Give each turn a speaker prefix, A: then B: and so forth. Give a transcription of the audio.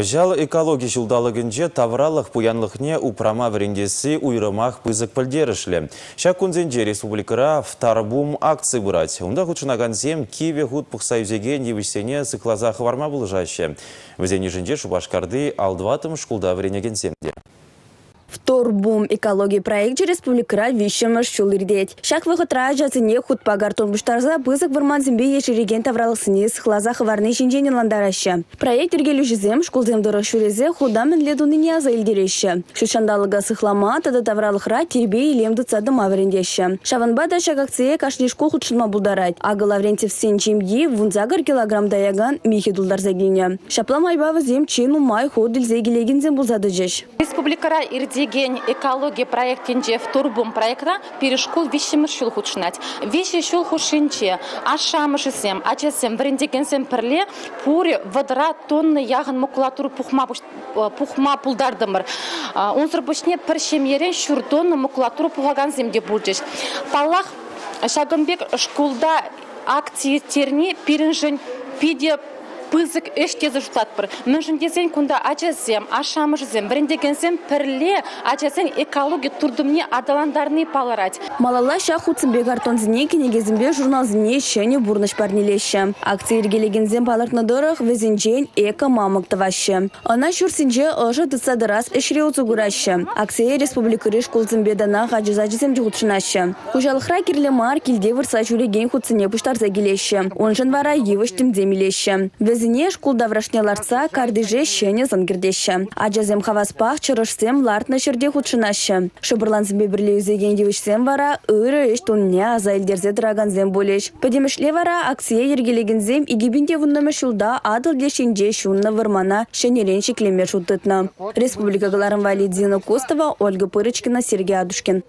A: Кыжал экология жылдалығынже тавралық пуянлықне упрама врендесі уйрымақ пызык пілдерішлі. Ша күнзенже республикара втарбум акции бұрать. Онда худшынаган зем киве худ пұқса юзеге невішсене сықлаза хварма бұлжаще. Візені жінже шубашкарды алдватым шкулда вренеген земде.
B: Вторбум экология проекте республикара вишемыш шулырдет. Шак выходра жазыне худ пагартон буштарза бызык вырман зембе ешереген тавралысыне схлаза хварны шинженен ландараща. Проект ергелю жизем шкулзем дыры шурезе худамен ледуныне аза илдереща. Шушандалыга сыхлама тада тавралыхра тербе илемді цады маврендеща. Шаванбада шак акция кашни школ худшынма булдарать. Ага Лаврентьев сен чимди вунзагар килограмм даяган михи дулдар загине. Шаплам айбавы зем чину май ходил зегилеген зем булзады жеш.
C: Республикара ирдеген экология проектинче вторбум проекта перешкол вещемір шул худшынать. Вещи шул худшинче, ашамышысем, ачасем, врендегенсем пірле, пуре вадра тонны яғын макулатуру пухма, пухма пулдардымыр. Онсыр бушне пір шемерен шур тонны макулатуру пухагансем де булжеш. Паллах Шагымбек школда акции терни пиринжен пиде пызык эш тезе жутлатпыр. Міншін десен күнда ачасем, ашамышызем, біріндегенсем пірле ачасен экология турдымне адаландарны паларать.
B: Малала ша хуцымбе картон зіне кенегезімбе журнал бурныш парнелеші. Акция ергелегензен палыртны дырық везінжен эко мамыктывашы. Она шурсинже ыжы дыцадырас эшре уцугурашы. Акция республикары школзымбе дана хажызажызем жугутшынашы. Хужалықра кирле мар килде вырса жүреген хуцыне пуштарза келеші. Онжын вара евыштым земелеші. Везіне шкулда врашнеларца кардыже шене зангердеші. Аджазем хаваспах чырышсем лартна шерде худшынашы. Шыбырланзымбе бірле үзеген девішсем вара ыры еш тонне аза елдерзе дыраганзем болеш. Пәдемішле вара акция ергелегензем игибінде вұннымы шулда адыл дешенже шунны вырмана шенерен шеклеме шутытны. Республика Галарын Валидина Костова, Ольга Пырычкина, Сергей Адушкин.